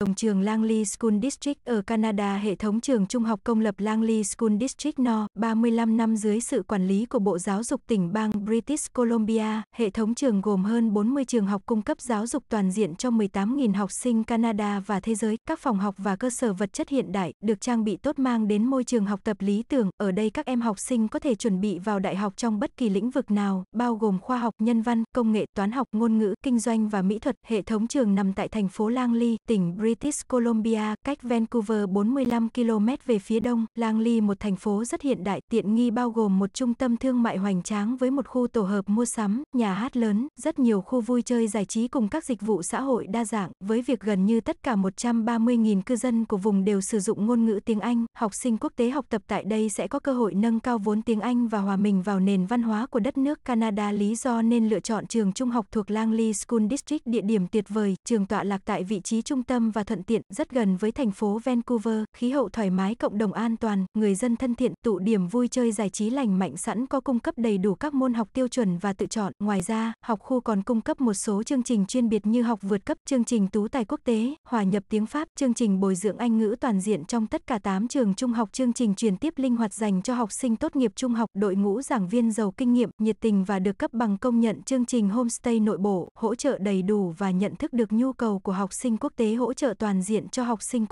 Đồng trường Langley School District ở Canada hệ thống trường trung học công lập Langley School District No, 35 năm dưới sự quản lý của Bộ Giáo dục tỉnh bang British Columbia, hệ thống trường gồm hơn 40 trường học cung cấp giáo dục toàn diện cho 18.000 học sinh Canada và thế giới, các phòng học và cơ sở vật chất hiện đại, được trang bị tốt mang đến môi trường học tập lý tưởng, ở đây các em học sinh có thể chuẩn bị vào đại học trong bất kỳ lĩnh vực nào, bao gồm khoa học, nhân văn, công nghệ, toán học, ngôn ngữ, kinh doanh và mỹ thuật. Hệ thống trường nằm tại thành phố Langley, tỉnh British Columbia, cách Vancouver 45 km về phía đông. Langley một thành phố rất hiện đại, tiện nghi bao gồm một trung tâm thương mại hoành tráng với một khu tổ hợp mua sắm, nhà hát lớn, rất nhiều khu vui chơi giải trí cùng các dịch vụ xã hội đa dạng, với việc gần như tất cả 130.000 cư dân của vùng đều sử dụng ngôn ngữ tiếng Anh. Học sinh quốc tế học tập tại đây sẽ có cơ hội nâng cao vốn tiếng Anh và hòa mình vào nền văn hóa của đất nước Canada. Lý do nên lựa chọn trường trung học thuộc Langley School District địa điểm tuyệt vời, trường tọa lạc tại vị trí trung tâm và thuận tiện, rất gần với thành phố Vancouver, khí hậu thoải mái, cộng đồng an toàn, người dân thân thiện, tụ điểm vui chơi giải trí lành mạnh sẵn có cung cấp đầy đủ các môn học tiêu chuẩn và tự chọn. Ngoài ra, học khu còn cung cấp một số chương trình chuyên biệt như học vượt cấp, chương trình tú tài quốc tế, hòa nhập tiếng Pháp, chương trình bồi dưỡng Anh ngữ toàn diện trong tất cả 8 trường trung học, chương trình truyền tiếp linh hoạt dành cho học sinh tốt nghiệp trung học, đội ngũ giảng viên giàu kinh nghiệm, nhiệt tình và được cấp bằng công nhận chương trình homestay nội bộ, hỗ trợ đầy đủ và nhận thức được nhu cầu của học sinh quốc tế hỗ trợ trợ toàn diện cho học sinh